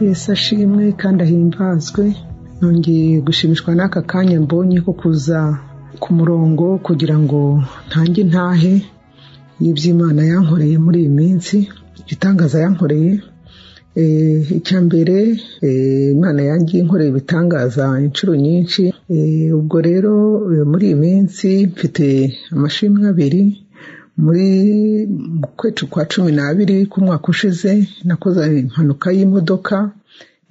yesu ashimwe kandi ahimbazwe. Nongeye gushimishwa n'aka kanya mbonye ko kuza ku murongo kugira ngo ntange intahe y'iby'imana yankoreye muri iyi minsi. Igitangaza yankoreye icya mbere imana yangiye inkoreye ibitangaza inshuro nyinshi. Ubwo rero muri iyi minsi mfite amashimwe abiri. Muri kwezi kwa cumi n'abiri k'umwaka ushize nakoze impanuka y'imodoka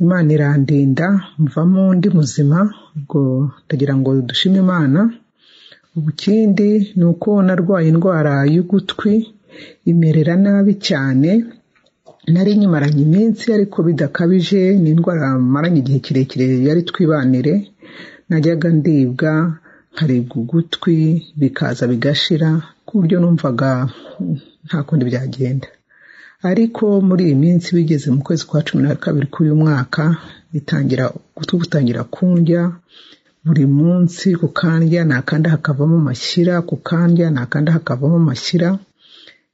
imana irandinda mvamo undi muzima ubwo ndagira ngo dushime imana. Ikindi ni uko narwaye indwara y'ugutwi imerera nabi cyane. Nari nyimaranye iminsi ariko bidakabije ni indwara maranye igihe kirekire yari twibanire. Najyaga ndibwa nkaribwa ugutwi bikaza bigashira ku buryo numvaga nta kundi byagenda. Ariko muri iyi minsi bigeze mu kwezi kwa cumi na kabiri k'uyu mwaka bitangira gutangira kundya buri munsi kukandya nakanda hakavamo amashyira kukandya nakanda hakavamo amashyira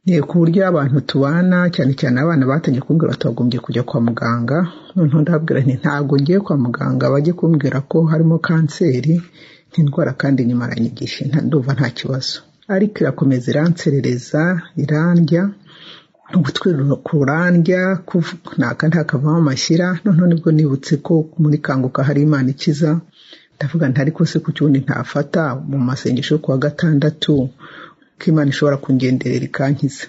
ni ku buryo abantu tubana cyane cyane abana batangiye kumbwira bati bagombye kujya kwa muganga noneho ndababwira nti ntabwo ngiye kwa muganga bajye kumbwira ko harimo kanseri nk'indwara kandi nyimaranye igihe ndumva nta kibazo. Ariko irakomeza iranserereza irandya ugutwi kurandya nakandi hakavamo amashyira noneho ni bwo nibutse ko muri kanguka hari imana ikiza. Ndavuga nti ariko se ku cyundi ntafata mu masengesho kuwa gatandatu ko imana ishobora kungenderera ikankiza.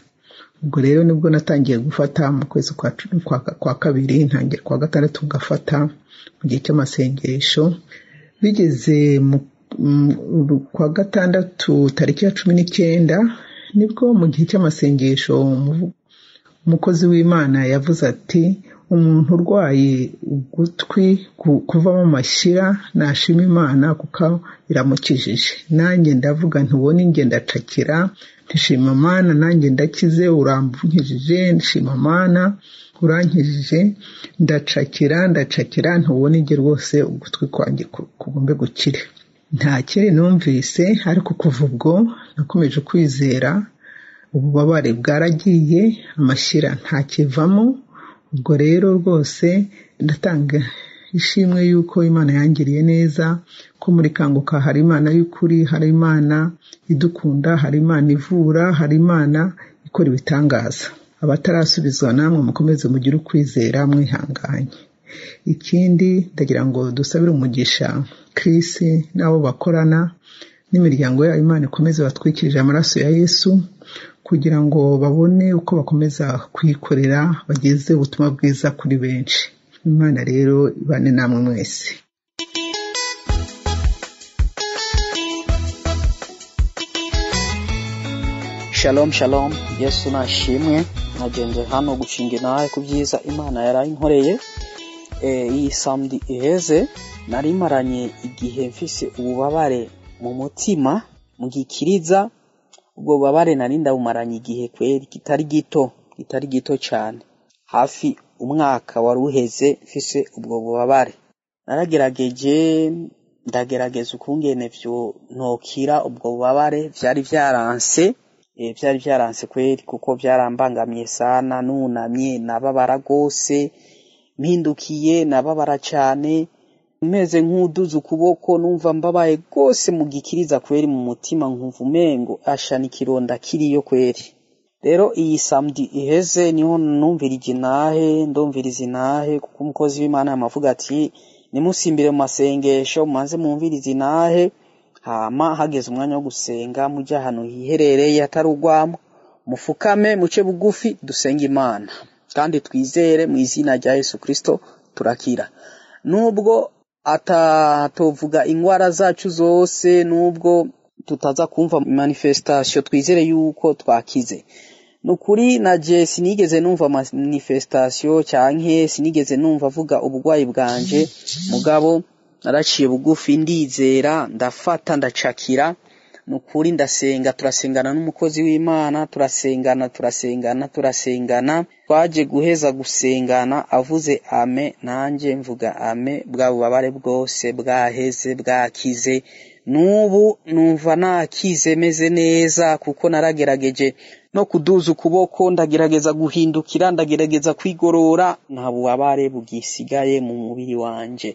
Ubwo rero ni bwo natangiye gufata mu kwezi kwa kabiri ntangira kwa gatandatu ngafata mu gihe cy'amasengesho. Bigeze kwa gatandatu tariki ya cumi n'icyenda ni bwo mu gihe cy'amasengesho umukozi w'imana yavuze ati umuntu urwaye ugutwi kuvamo amashyira nashima imana kuko iramukijije. Nanjye ndavuga ntubone inge ndacakira ntishima amana nanjye ndakize urampukijije nshima amana urankijije ndacakira ndacakira ntubone inge rwose ugutwi kwanjye kugombe gukire. Nta kiri numvise ariko kuva ubwo nakomeje kwizera ububabare bwaragiye amashyira ntakivamo ubwo rero rwose ndatanga ishimwe y'uko imana yangiriye neza ko muri kanguka hari imana y'ukuri hari imana idukunda hari imana ivura hari imana ikora ibitangaza. Abatarasubizwa namwe mukomeze mugire ukwizera mwihanganye. Ikindi ndagira ngo dusabire umugisha. Chris n'abo bakorana n'imiryango yabo imana ikomeze batwikirije amaraso ya yesu kugira ngo babone uko bakomeza kuyikorera bageze ubutumwa bwiza kuri benshi. Imana rero ibane namwe mwese. Shalom shalom. Yesu nashimwe. Nagenze hano gushinga inawe ku byiza imana yarayinkoreye iyi samedi iheze. Nari maranye igihe mfise ububabare mu mutima mu gikiriza. Ubwo bubabare nari ndabumaranye igihe kweri kitari gito kitari gito cyane. Hafi umwaka wari uheze mfise ubwo bubabare. Naragerageje ndagerageza ukungene vyo ntokira ubwo bubabare. Vyari vyaranse e, vyari vyaranse kweri kuko vyarambangamiye sana nunamye nababara rwose mpindukiye nababara cane meze nk'uduze ukuboko numva mbabaye rwose mu gikiriza kweri mu mutima nkumva umengo ashana ikironda kiriyo kweri. Rero iyi samedi iheze ni ho numvirije inahe ndumviriza inahe kuko umukozi w'imana yamavuga ati nimusimbire mu masengesho mubanze mwumvirize inahe hama hageze umwanya wo gusenga mujye ahantu hiherereye hatari ugwamo mufukame muce bugufi dusenge imana. Kandi twizere mu izina rya yesu kirisito turakira. Nubwo atatovuga ingwara zacu zose nubwo tutaza kumva manifestation twizere yuko twakize. Nukuri naje sinigeze numva manifestation cyanke sinigeze numva avuga ubugwayi bwanje. Mugabo naraciye bugufi ndizera ndafata ndacakira. Nukuri ndasenga turasengana n'umukozi w'imana turasengana turasengana turasengana. Twaje guheza gusengana avuze ame nanjye mvuga ame bwa bubabare bwose bwaheze bwakize. N'ubu numva nakize meze neza kuko naragerageje. No kuduza ukuboko ndagerageza guhindukira ndagerageza kwigorora. Nta bubabare bugisigaye mu mubiri wanje.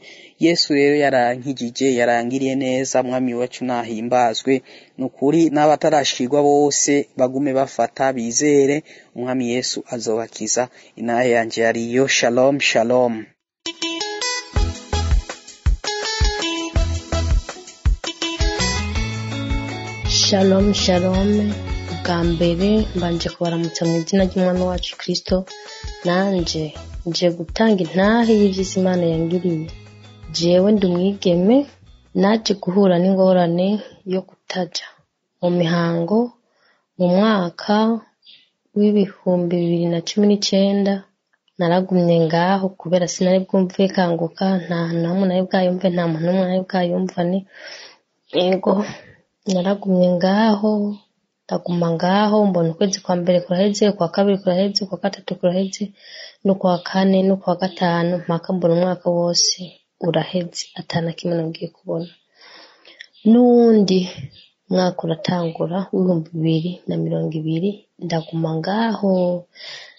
Yesu rero yarankijije yarangiriye neza mwami wacu nahimbazwe. Ni ukuri n'abatarashirwa bose bagume bafata bizere umwami yesu azobakiza. Inaye yanje yariyo shalom shalom. Shalom shalom. Bwa mbere mbanje kubaramutsa mu izina ry'umwami wacu kirisito nanje nje gutanga intahe y'ibyiza imana yangiriye. Jewe ndi umwigeme naje guhura n'ingorane yo kutaja. Mu mihango mu mwaka w'ibihumbi bibiri na cumi n'icyenda naragumye ngaho kubera sinari bwumve kanguka nta hantu hamwe nari bwayumve nta muntu n'umwe nari bwayumvane. Ego naragumye ngaho ndaguma ngaho mbona ukwezi kwa mbere kuraheze ukwa kabiri kuraheze ukwa gatatu kuraheze n'ukwa kane n'ukwa gatanu mpaka mbona umwaka wose uraheze atana kimwe nabwiye kubona. N'uwundi mwaka uratangura w'ibihumbi bibiri na mirongo ibiri ndaguma ngaho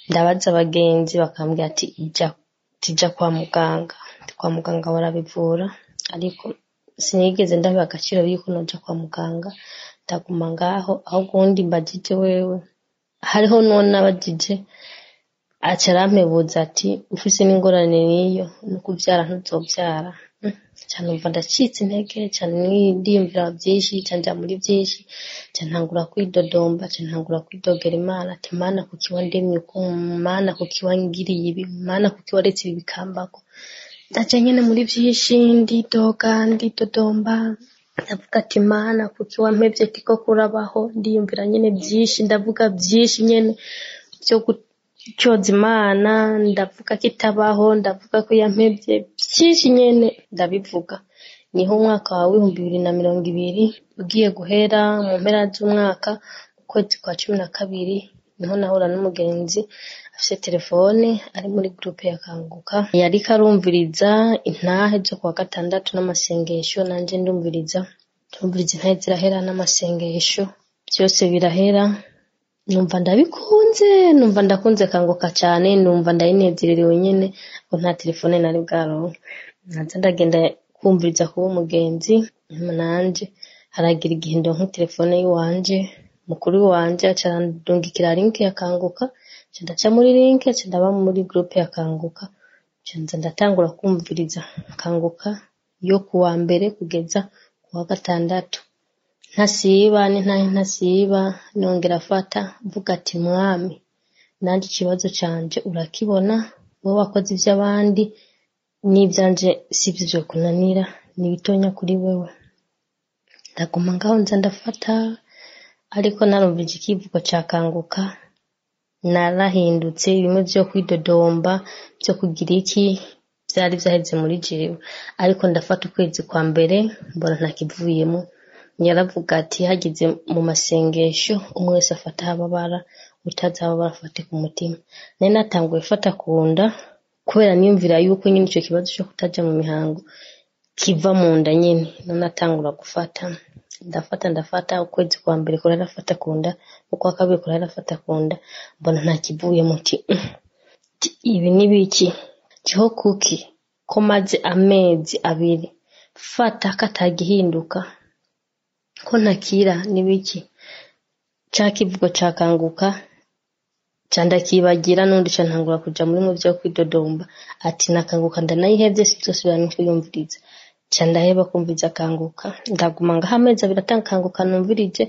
ndabaza abagenzi bakambwira ati jya tijya kwa muganga. Kwa muganga barabivura ariko sinigeze ndabiha agaciro yuko noja kwa muganga ndaguma ngaho ahubwo uwundi mbajije wewe. Hariho n'uwo nabajije aca arampebuza ati ufise n'ingorane n'iyo? No kubyara ntuzobyara. Cyane umva ndacitse intege cyane ndiyumvira byinshi cyane njya muri byinshi cyane ntangura kwidodomba cyane ntangura kwidogera imana ati mana kuki wandemye uko mana kuki wangiriye ibi mana kuki waretse ibi bikambako. Ndaje nyene muri byinshi ndidoga ndidodomba ndavuga ati mana kuki wampevye tiko kurabaho? Ndiyumvira nyene byinshi ndavuga byinshi nyene byo cyoza imana ndavuga ko itabaho ndavuga ko yampebye byinshi nyene ndabivuga. Niho umwaka wa w'ibihumbi bibiri na mirongo ibiri ugiye guhera mu mpera z'umwaka mu kwezi kwa cumi na kabiri ni ho nahura n'umugenzi afite telefone ari muri gurupe ya kanguka. Yariko arumviriza intahe zo kuwa gatandatu n'amasengesho nanje ndumviriza. Ndumviriza intahe zirahera n'amasengesho. Byose birahera. Numva ndabikunze numva ndakunze kanguka cyane numva ndayinezererewe nyene ngo nta telefone nari bwaronke. Naza ndagenda kumviriza kuba umugenzi nanje haragira igihe ndonka telefone y'iwanje. Mukuru wanje aca arandungikira link ya kanguka nca ndaca muri link nca ndaba muri groupe ya kanguka nca ndatangura kumviriza kanguka yo kuwa mbere kugeza kuwa gatandatu ntasiba n'intahe ntasiba nongera afata mvuga ati mwami nanjye ikibazo canje urakibona? Wowe wakoze iby'abandi n'ibyanje sibyo byo kunanira ni bitonya kuri wewe. Ndaguma ngaho nza ndafata ariko narumvise ikivugo cya kanguka narahindutse bimwe byo kwidodomba byo kugira iki byari byaheze muri jewe ariko ndafata ukwezi kwa mbere mbona ntakivuyemo yaravuga ati hageze mu masengesho umwe wese afata aho ababara utazi aho ababara afate ku mutima. Nari natanguye fata ku nda kubera niyumvira yuko nyine icyo kibazo cyo kutajya mu mihango kiva mu nda nyine. None atangura gufata. Ndafata ndafata ukwezi kwa mbere kurara afata ku nda ukwa kabiri kurara afata ku nda mbona nta kivuye muti ibi ni biki? Kiho kuki? Ko maze amezi abiri. Fata katagihinduka ko ntakira ni biki? Ca kivugo cakanguka ca ndakibagira n'undi ca ntangura kuja muri mu vyo kwidodomba ati nakanguka ndanayihevye sizosubira no kuyumviriza ca ndaheba kumviriza kanguka ndaguma ngaho amezi abiri atankanguka numvirije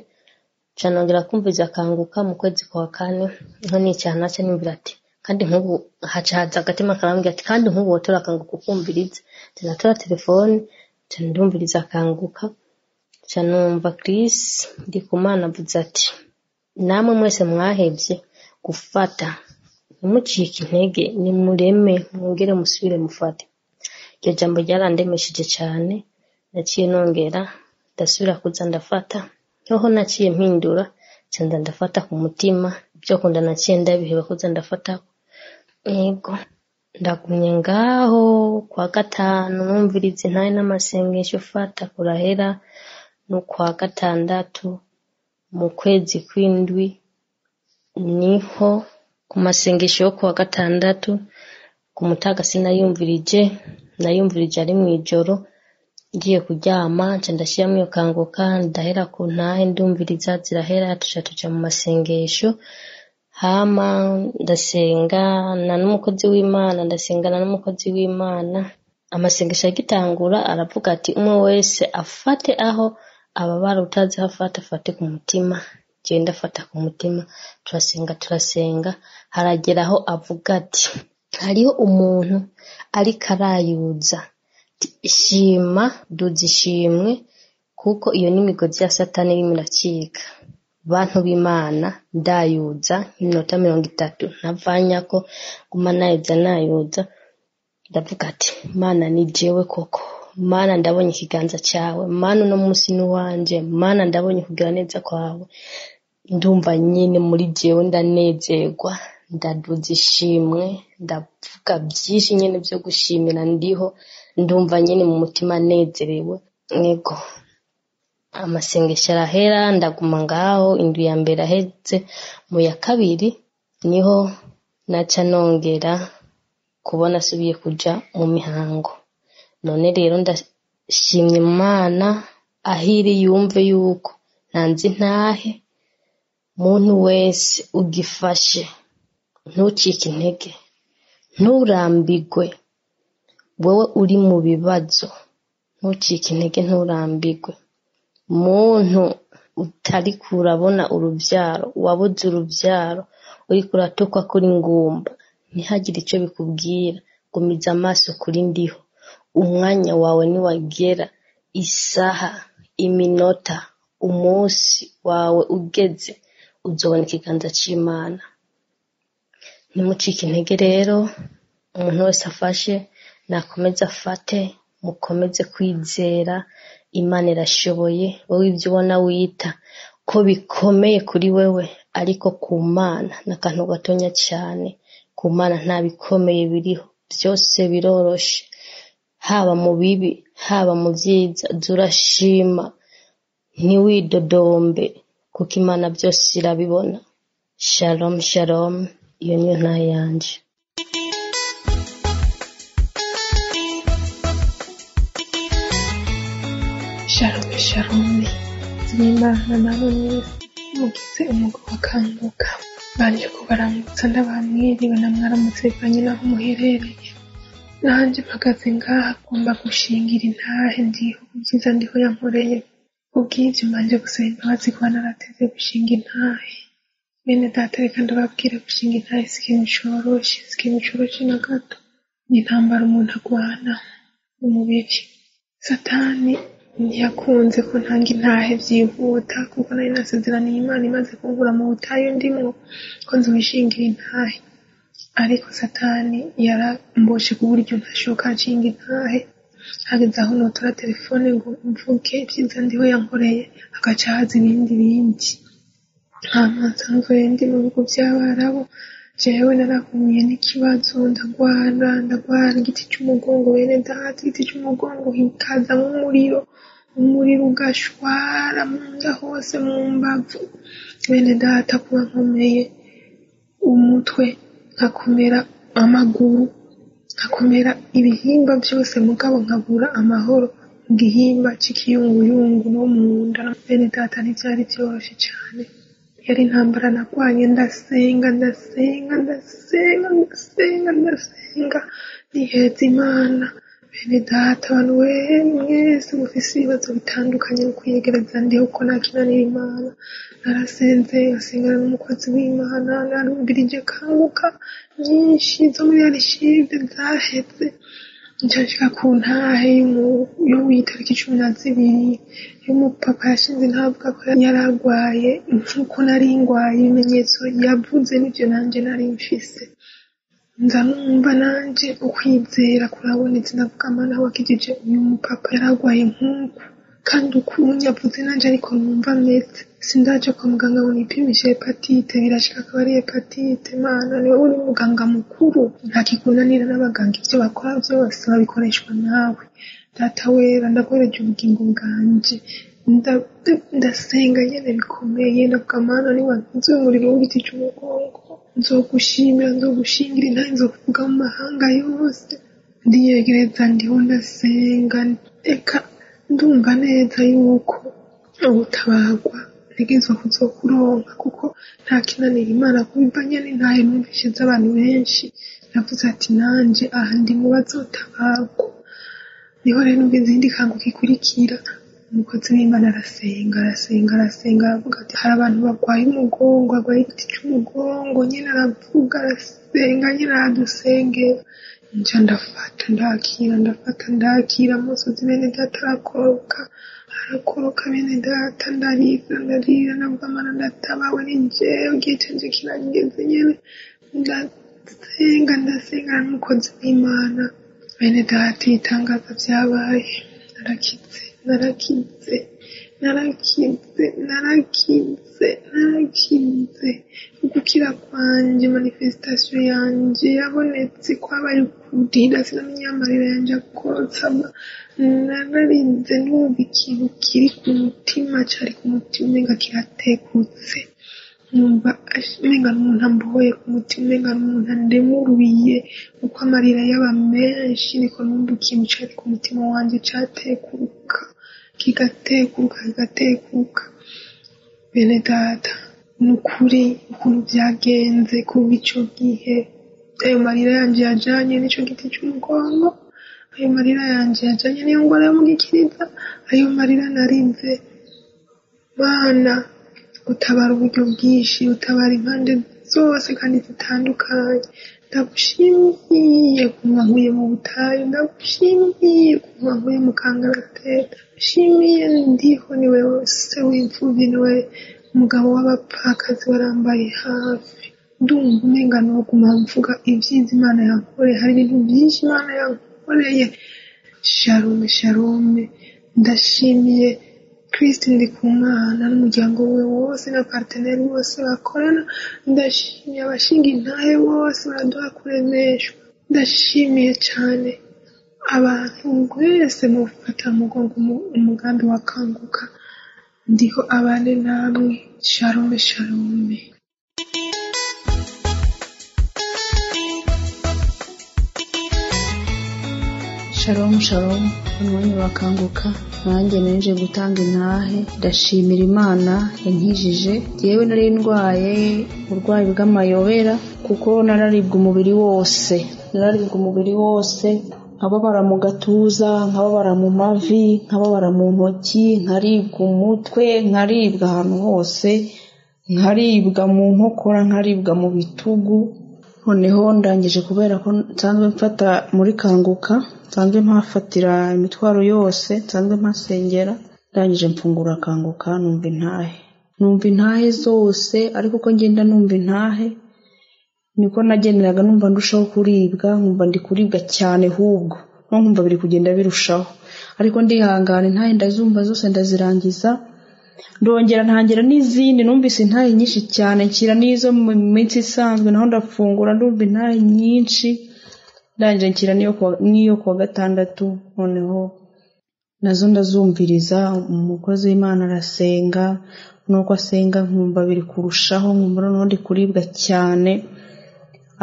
ca nongera kumviriza kanguka mu kwezi kwa kane. Niho nicaye naca nimvira ati kandi nk'ubu haca haza agatima karambwira ati kandi nk'ubu wotora akanguka ukumviriza ca natora telefone ca ndumviriza akanguka ca numva Chris Ndikumana avuze ati namwe mwese mwahevye gufata. Ntimucike intege nimureme mwongere musubire mufate. Iryo jambo ryarandemesheje cyane naciye nongera ndasubira kuza ndafata noho naciye mpindura nza ndafata ku mutima ibyo kunda naciye ndabiheba kuza ndafata yego ndagumye ngaho kwa gatanu numviriza intahe n'amasengesho fata kurahera no kwa gatandatu mu kwezi kw'indwi ni ho ku masengesho yo kuwa gatandatu ku mutaga sinayumvirije nayumvirije ari mu ijoro ngiye kuryama nca ndashyiramo iyo kanguka ndahera ku ntahe ndumviriza zirahera tuca tuja mu masengesho hama ndasenga na n'umukozi w'imana ndasengana n'umukozi w'imana. Amasengesho agitangura aravuga ati umwe wese afate aho ababara utazi aho afata afate ku mutima. Genda afata ku mutima turasenga turasenga. Haragera aho avuga ati hariho umuntu ariko arayuza shima duza ishimwe kuko iyo n'imigozi ya satani irimo iracika. Bantu b'imana ndayuza nk'iminota mirongo itatu. Ntavanyako guma nayuza nayuza ndavuga ati mana ni jewe koko. Mana ndabonye ikiganza cyawe. Mana uno munsi ni uwanje. Mana ndabonye kugira neza kwawe. Ndumva nyine muri jewe ndanezerwa. Ndaduza ishimwe ndavuga byinshi nyine byo gushimira ndiho ndumva nyine mu mutima nezerewe. Ego amasengesho arahera ndaguma ngaho indwi ya mbere ahetse mu ya kabiri ni ho naca nongera kubona asubiye kuja mu mihango. None rero ndashimye imana ahiri yumve yuko ntanze intahe muntu wese ugifashe. Ntucike intege nturambigwe. Wowe uri mu bibazo. Ntucike intege nturambigwe. Muntu utari kurabona urubyaro wabuze urubyaro uri kuratukwa kuri ngumba ntihagire icyo bikubwira. Gumiza amaso kuri ndiho. Umwanya wawe niwagera isaha iminota umunsi wawe ugeze uzobona ikiganza cy'imana. Ntimucike intege rero umuntu wese afashe nakomeze afate mukomeze kwizera imana irashoboye wowe ibyo ubona wita ko bikomeye kuri wewe ariko ku mana ni akantu gatonya cyane ku mana nta bikomeye biriho byose biroroshe haba mu bibi haba mu byiza turashima ntiwidodombe kuko imana byose irabibona. Shalom shalom. Iyo niyo ntayo yanje. Shalome shalome z'imana nabo mwese mugize umugabo akanguka banje kubaramutsa ndabamwiriwe na mwaramutse bivanye n'aho muherereye. Nanjye mpagaze ngaha agomba gushingira intahe ndiho kubyiza ndiho yankoreye. Ubw'ibyo mbanje gusaba imbabazi kuba narateze gushinga intahe. Bene data reka ndababwire gushinga intahe si ikintu coroshe si ikintu coroshe na gato ni intambara umuntu agwana mu mubiri satani ntiyakunze ko ntanga intahe byihuta kuko nari nasezeraniye imana imaze kungura mu butayu ndimwo ko nzobishingira intahe ariko satani yaramboshe ku buryo ntashoka nshinga intahe hageze aho notora telefone ngo mvuge ibyiza ndiho yankoreye hagaca haza ibindi bindi nta nsanzwe ndi mu bigo by'abarabu jewe narahuye n'ikibazo ndagwara ndagwara igiti cy'umugongo bene data igiti cy'umugongo hikazamo umuriro umuriro ugashwara mu nda hose mu mbavu. Bene data kuba nkomeye umutwe nkakomera amaguru nkakomera ibihimba byose mugabo nkabura amahoro mu gihimba cy'ikiyunguyungu no mu nda. Bene data ntibyari byoroshye cyane. Yari intambara narwanye ndasenga ndasenga ndasenga ndasenga ndasenga. Niheza imana bene data abantu we mwese mufise ibibazo bitandukanye no kwiyegereza. Ndiho ko nakinanira imana. Narasenze asengana n'umukozi w'imana. Narumvirije kanguka nyinshi zo muri arishive zaheze nshashika ku ntahe yo w'itariki cumi na zibiri y'umupapa yashinze ntavuga ko yari arwaye nk'uko nari ngwaye ibimenyetso yavuze n'ibyo nanjye nari mfise. Nza nanje ukwizera kurabonetse. Ndavuga mana wakijije uyu mupapa yari arwaye nk'uku. Kandi ukuntu yavuze nanje ariko numva ameze sindaje kwa muganga ngo nipimishe hepatite birashika akaba ari hepatite mana ni we uri muganga mukuru. Ntakikunanira n'abaganga ibyo bakora byose babikoreshwa nawe. Data wera ndaguhereje ubugingo bwanje. Nda- ndasenga nyene bikomeye ndavuga mana niwankize umuriro w'igiti c'umugongo nzogushimira nzogushingira intahe nzokuvuga mu mahanga yose. Ndiyegereza ndiho ndasenga. Eka ndumva neza yuko ubutabarwa ntegerezwa kuzokuronka kuko nta kinanira imana kubivanye n'intahe numvise z'abantu benshi. Navuze ati nanje aha ndi mu bazotabarwa ni ho rero numva izindi kanguka ikurikira umukozi w'imana arasenga arasenga arasenga aravuga ati hari abantu barwaye umugongo barwaye igiti cy'umugongo nyine aravuga arasenga nyine aradusengera. Nja ndafata ndakira ndafata ndakira amusozi bene data arakoroka bene data ndarira ndarira navuga mana ndatabawe ni jewe igihe canje kirageze nyene ndasenga ndasenga n'umukozi w'imana bene data ibitangaza byabaye narakize narakize narakize narakize narakize ugukira kwanje manifestation yanje yabonetse kwabaye ukudira sinamenye amarira yanje akotsama nararize numva ikintu kiri ku mutima cari ku mutima umenga kiratekutse numva umenga n'umuntu ambohoye ku mutima umenga n'umuntu andemuruye uko amarira yaba menshi niko numva ikintu cari ku mutima wanje catekuruka kigatekuruka kigatekuruka bene data ni ukuri ukuntu byagenze kuva ico gihe. Ayo marira yanje yajanye n'ico giti c'umugongo. Ayo marira yanje yajanye n'iyo ngwara yo mu gikiriza. Ayo marira narize mana utabara uburyo bwinshi utabara impande zose kandi zitandukanye. Ndagushimiye kuva nkuye mu butayu ndagushimiye kuva nkuye mu kangaratete ndagushimiye ndiho ni wewe se w'imfubyi ni we umugabo w'abapfakazi warambaye hafi. Ndumva umenga noguma mvuga ibyiza imana yankoreye. Hari ibintu byinshi imana yankoreye. Sharome sharome ndashimiye kristi ndi ku mwana n'umuryango we wose na parteneri bose bakorana. Ndashimiye abashinga intahe bose baraduha kuremeshwa. Ndashimiye cyane abantu mwese mufata mugongo umu- umugambi wakanguka ndiho abane namwe. Sharome sharome Shalom shalom umwanya wakanguka nanjye neje gutanga intahe ndashimira imana yankijije. Yewe nari ndwaye uburwayi bw'amayobera kuko nararibwa umubiri wose. Nararibwa umubiri wose nkababara mu gatuza nkababara mu mavi nkababara mu ntoki nkaribwa umutwe nkaribwa ahantu hose nkaribwa mu nkokora nkaribwa mu bitugu. Noneho ndangije kubera ko nsanzwe mfata muri kanguka nsanzwe mpafatira imitwaro yose nsanzwe mpasengera ndangije mfungura kanguka numva intahe. Numva intahe zose ariko uko ngenda numva intahe niko nageneraga numva ndushaho kuribwa nkumva ndi kuribwa cyane hubwo. No nkumva biri kugenda birushaho. Ariko ndihangana intahe ndazumva zose ndazirangiza ndongera ntangira n'izindi numvise intahe nyinshi cyane. Nshyira n'izo mu minsi isanzwe naho ndafungura ndumva intahe nyinshi. Ndangije nshyira n'iyo kuwa- gatandatu noneho na zo ndazumviriza. Umukozi w'imana arasenga nuko asenga nkumva biri kurushaho nkumva noneho ndi kuribwa cyane.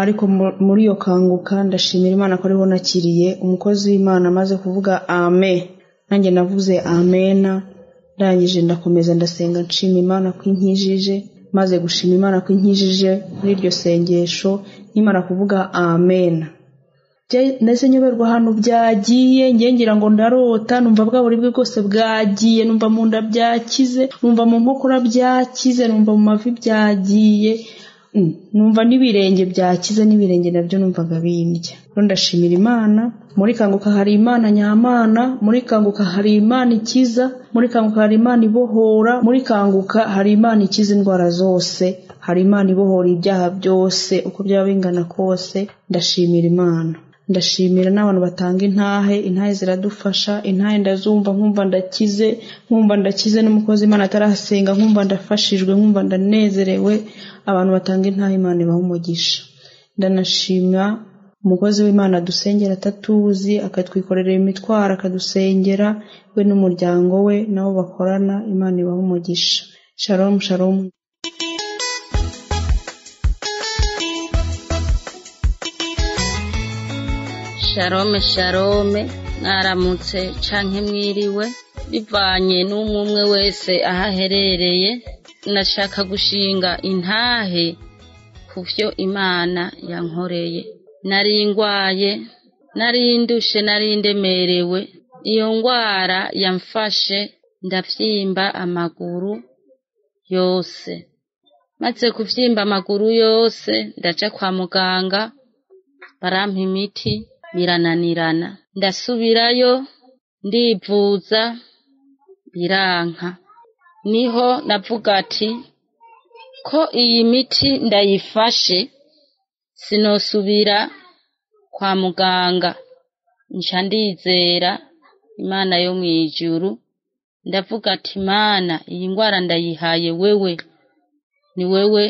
Ariko mu- muri iyo kanguka ndashimira imana ko ariho nakiriye. Umukozi w'imana amaze kuvuga amen. Nanjye navuze amena. Ndangije ndakomeza ndasenga nshima imana ko inkijije maze gushima imana ko inkijije muri iryo sengesho nkimara kuvuga amena nahise nyoberwa ahantu byagiye ngira ngo ndarota numva bwa buribwe bwose bwagiye numva mu nda byakize numva mu nkokora byakize numva mu mavi byagiye. Numva n'ibirenge byakize n'ibirenge na byo numvaga bindya rero ndashimira imana muri kanguka hari imana nyamana muri kanguka hari imana ikiza muri kanguka hari imana ibohora muri kanguka hari imana ikiza indwara zose hari imana ibohora ibyaha byose uko byaba bingana kose ndashimira imana. Ndashimira n'abantu batanga intahe intahe ziradufasha intahe ndazumva nkumva ndakize nkumva ndakize n'umukozi imana atarasenga nkumva ndafashijwe nkumva ndanezerewe. Abantu batanga intahe imana ibaha umugisha. Ndanashima umukozi w'imana dusengera atatuzi akatwikorera imitwaro akadusengera we n'umuryango we nabo bakorana imana ibaha umugisha. Shalomu shalomu sharome sharome mwaramutse canke mwiriwe bivanye n'umwe umwe wese aho aherereye. Nashaka gushinga intahe ku vyo imana yankoreye. Nari ngwaye nari ndushe nari ndemerewe. Iyo ngwara yamfashe ndavyimba amaguru yose. Maze kuvyimba amaguru yose ndaja kwa muganga barampa imiti. Birananirana. Ndasubirayo ndivuza biranka. Niho navuga ati ko iyi miti ndayifashe sinosubira kwa muganga. Nca ndizera imana yo mw'ijuru ndavuga ati mana iyi ngwara ndayihaye wewe. Ni wewe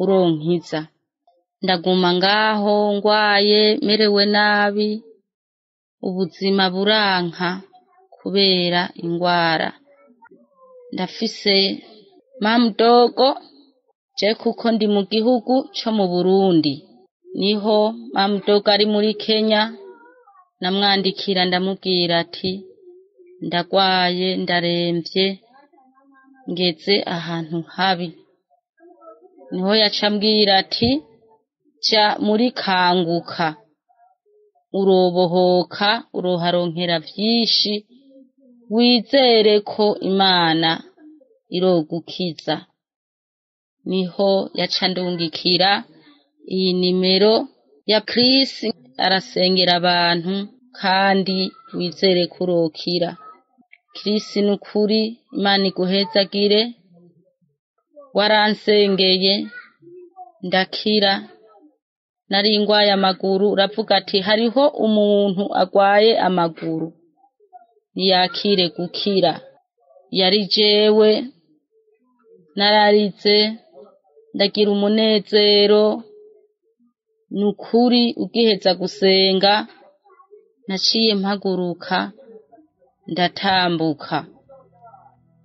uronkiza. Ndaguma ngaho ngwaye merewe nabi ubuzima buranka kubera ingwara. Ndafise mamudogo je kuko ndi mu gihugu co mu Burundi. Niho mamudogo ari muri Kenya namwandikira ndamubwira ati ndagwaye ndaremvye ngeze ahantu habi. Niho yaca ambwira ati ja muri kanguka. Urobohoka uroharonkera vyinshi. Wizere ko imana irogukiza. Niho yaca ndungikira iyi nimero ya Chris. Arasengera abantu kandi wizere ko urokira Chris nukuri imana iguhezagire? Waransengeye? Ndakira. Nari ngwaye amaguru uravuga ati hariho umuntu agwaye amaguru. Ntiyakire gukira. Yari jewe nararize ndagira umunezero. Nukuri ugiheza gusenga naciye mpaguruka ndatambuka.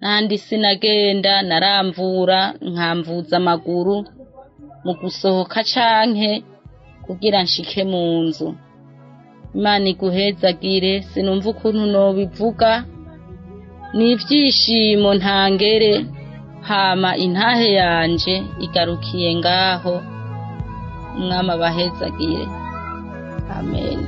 Nandi sinagenda naramvura nkamvuza amaguru mu gusohoka canke kugira nshike mu nzu. Imana iguhezagire sinumva ukuntu nobivuga. Ni ivyishimo ntangere hama intahe yanje igarukiye ngaho. Umwami abahezagire. Amen.